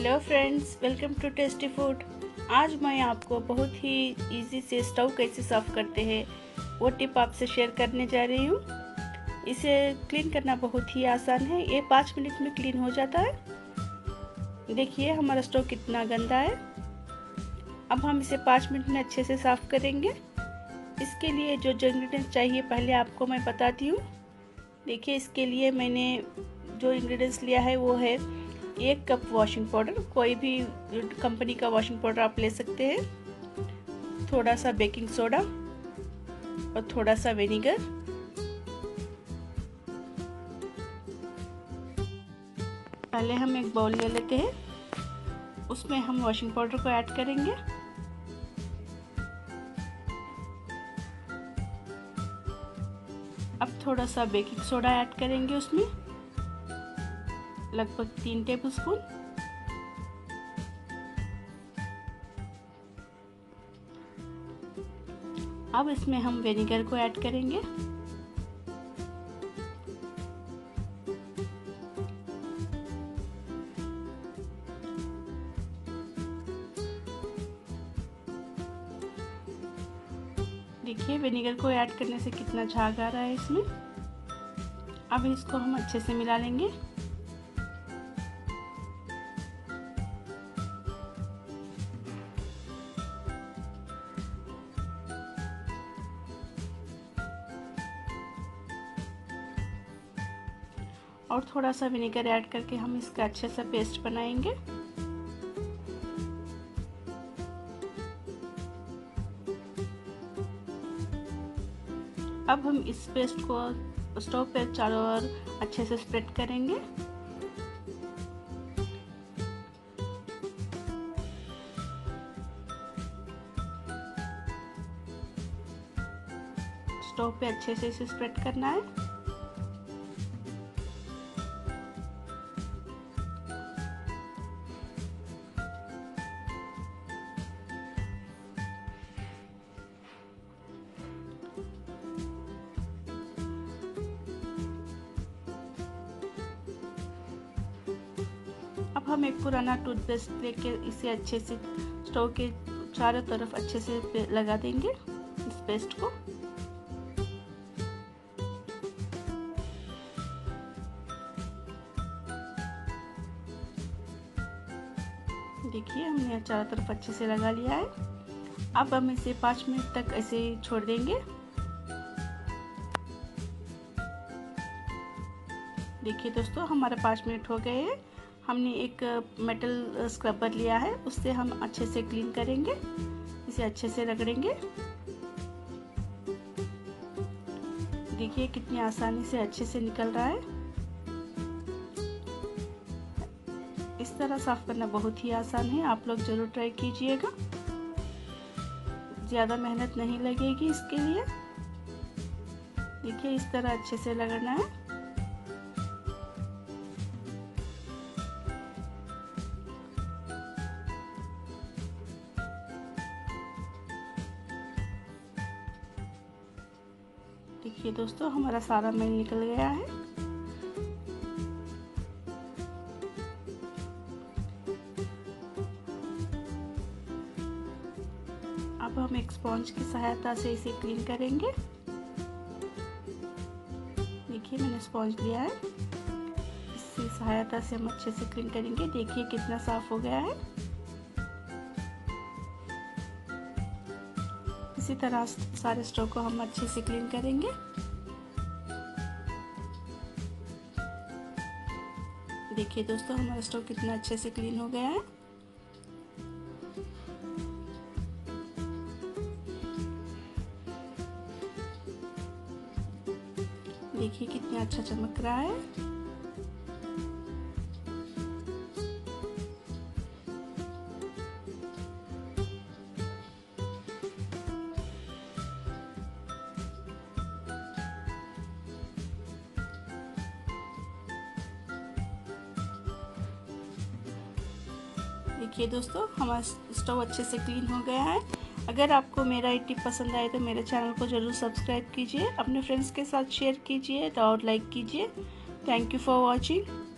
Hello friends welcome to tasty food आज मैं आपको बहुत ही इजी से स्टोव कैसे साफ़ करते हैं, वो टिप आपसे शेयर करने जा रही हूँ। इसे क्लीन करना बहुत ही आसान है, ये पाँच मिनट में क्लीन हो जाता है। देखिए हमारा स्टोव कितना गंदा है। अब हम इसे पाँच मिनट में अच्छे से साफ़ करेंगे। इसके लिए जो इंग्रेडिएंट्स चाहिए, पहले आपको मैं बताती हूँ। देखिए इसके लिए मैंने जो इंग्रेडिएंट्स लिया है, वो है एक कप वॉशिंग पाउडर कोई भी कंपनी का वॉशिंग पाउडर आप ले सकते हैं। थोड़ा सा बेकिंग सोडा और थोड़ा सा विनीगर पहले हम एक बाउल ले लेते हैं। उसमें हम वॉशिंग पाउडर को ऐड करेंगे। अब थोड़ा सा बेकिंग सोडा ऐड करेंगे उसमें। लगभग तीन टेबल स्पून अब इसमें हम विनेगर को ऐड करेंगे। देखिए विनेगर को ऐड करने से कितना झाग आ रहा है इसमें। अब इसको हम अच्छे से मिला लेंगे। और थोड़ा सा विनेगर ऐड करके हम इसका अच्छे से पेस्ट बनाएँगे। अब हम इस पेस्ट को स्टोव पे चारों ओर अच्छे से स्प्रेड करेंगे। स्टोव पे अच्छे से इसे स्प्रेड करना है। हम एक पुराना टूथपेस्ट लेके इसे अच्छे से स्टोव के चारों तरफ़ अच्छे से लगा देंगे, इस पेस्ट को। देखिए, हमने चारों तरफ़ अच्छे से लगा लिया है। अब हम इसे पाँच मिनट तक ऐसे छोड़ देंगे। देखिए दोस्तों, हमारे पाँच मिनट हो गए हैं। हमने एक मेटल स्क्रबर लिया है, उससे हम अच्छे से क्लीन करेंगे, इसे अच्छे से रगड़ेंगे। देखिए कितनी आसानी से अच्छे से निकल रहा है। इस तरह साफ़ करना बहुत ही आसान है, आप लोग ज़रूर ट्राई कीजिएगा। ज़्यादा मेहनत नहीं लगेगी इसके लिए। देखिए इस तरह अच्छे से लगना है। देखिए दोस्तों, हमारा सारा मेल निकल गया है। अब हम एक स्पॉन्ज की सहायता से इसे क्लीन करेंगे। देखिए, मैंने स्पॉन्ज लिया है। इसकी सहायता से हम अच्छे से क्लीन करेंगे। देखिए, कितना साफ़ हो गया है। इसी तरह सारे स्टोव को हम अच्छे से क्लीन करेंगे। देखिए दोस्तों, हमारा स्टोव कितना अच्छे से क्लीन हो गया है। देखिए कितना अच्छा चमक रहा है। देखिए दोस्तों, हमारा स्टोव अच्छे से क्लीन हो गया है। अगर आपको मेरा ये टिप पसंद आए तो मेरे चैनल को ज़रूर सब्सक्राइब कीजिए, अपने फ्रेंड्स के साथ शेयर कीजिए और लाइक कीजिए। Thank you for watching.